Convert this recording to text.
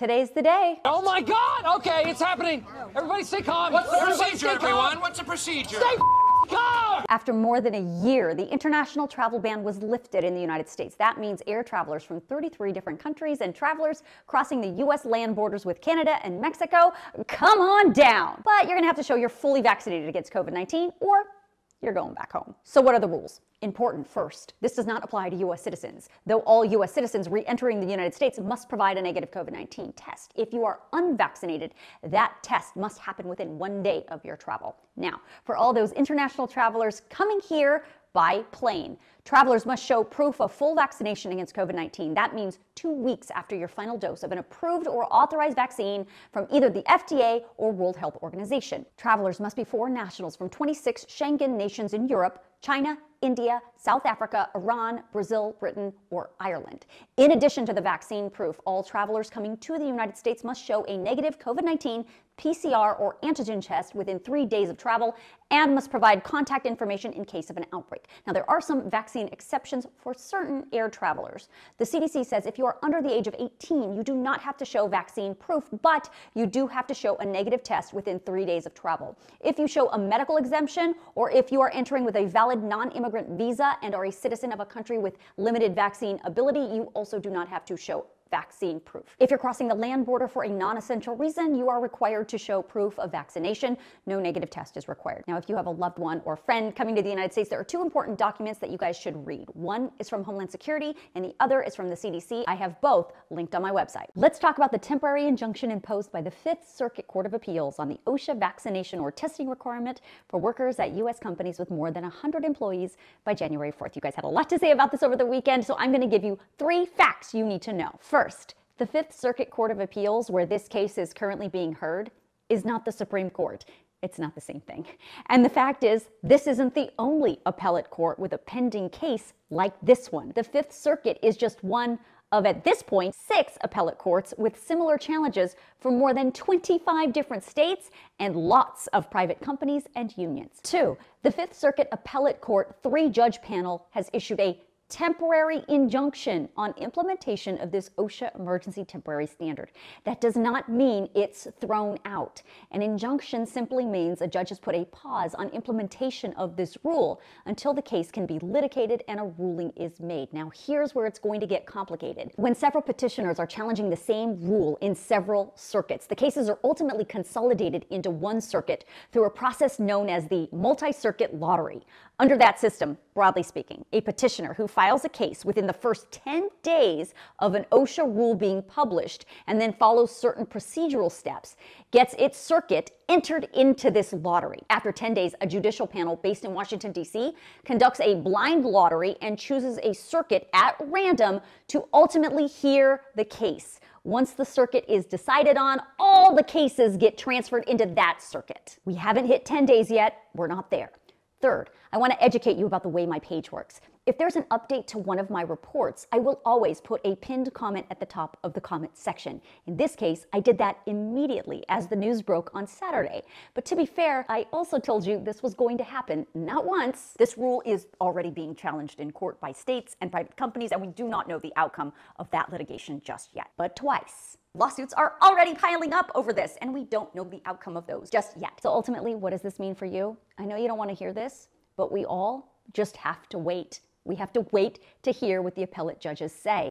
today's the day. Oh my God! Okay, it's happening. Everybody stay calm. What's the Everybody procedure, stay calm. everyone? What's the procedure? Stay calm. After more than a year, the international travel ban was lifted in the United States. That means air travelers from 33 different countries and travelers crossing the U.S. land borders with Canada and Mexico, come on down. But you're going to have to show you're fully vaccinated against COVID 19 or you're going back home. So, what are the rules? Important first, this does not apply to U.S. citizens, though all U.S. citizens re entering the United States must provide a negative COVID 19 test. If you are unvaccinated, that test must happen within one day of your travel. Now, for all those international travelers coming here by plane. Travelers must show proof of full vaccination against COVID 19. That means two weeks after your final dose of an approved or authorized vaccine from either the FDA or World Health Organization. Travelers must be foreign nationals from 26 Schengen nations in Europe, China, India, South Africa, Iran, Brazil, Britain, or Ireland. In addition to the vaccine proof, all travelers coming to the United States must show a negative COVID 19 PCR or antigen test within three days of travel and must provide contact information in case of an outbreak. Now, there are some vaccine exceptions for certain air travelers. The CDC says if you are under the age of 18, you do not have to show vaccine proof, but you do have to show a negative test within three days of travel. If you show a medical exemption or if you are entering with a valid non immigrant visa and are a citizen of a country with limited vaccine ability, you also do not have to show vaccine proof. If you're crossing the land border for a non essential reason, you are required to show proof of vaccination. No negative test is required. Now, if you have a loved one or friend coming to the United States, there are two important documents that you guys should read. One is from Homeland Security, and the other is from the CDC. I have both linked on my website. Let's talk about the temporary injunction imposed by the Fifth Circuit Court of Appeals on the OSHA vaccination or testing requirement for workers at U.S. companies with more than 100 employees by January 4th. You guys had a lot to say about this over the weekend, so I'm going to give you three facts you need to know. First, First, the Fifth Circuit Court of Appeals, where this case is currently being heard, is not the Supreme Court. It's not the same thing. And the fact is, this isn't the only appellate court with a pending case like this one. The Fifth Circuit is just one of, at this point, six appellate courts with similar challenges from more than 25 different states and lots of private companies and unions. Two, the Fifth Circuit Appellate Court three judge panel has issued a temporary injunction on implementation of this OSHA emergency temporary standard. That does not mean it's thrown out. An injunction simply means a judge has put a pause on implementation of this rule until the case can be litigated and a ruling is made. Now, here's where it's going to get complicated. When several petitioners are challenging the same rule in several circuits, the cases are ultimately consolidated into one circuit through a process known as the multi circuit lottery. Under that system, broadly speaking, a petitioner who files a case within the first 10 days of an OSHA rule being published and then follows certain procedural steps gets its circuit entered into this lottery. After 10 days, a judicial panel based in Washington, D.C. conducts a blind lottery and chooses a circuit at random to ultimately hear the case. Once the circuit is decided on, all the cases get transferred into that circuit. We haven't hit 10 days yet, we're not there. Third, I want to educate you about the way my page works. If there's an update to one of my reports, I will always put a pinned comment at the top of the comment section. In this case, I did that immediately as the news broke on Saturday. But to be fair, I also told you this was going to happen not once. This rule is already being challenged in court by states and private companies, and we do not know the outcome of that litigation just yet, but twice. Lawsuits are already piling up over this, and we don't know the outcome of those just yet. So ultimately, what does this mean for you? I know you don't want to hear this, but we all just have to wait. We have to wait to hear what the appellate judges say.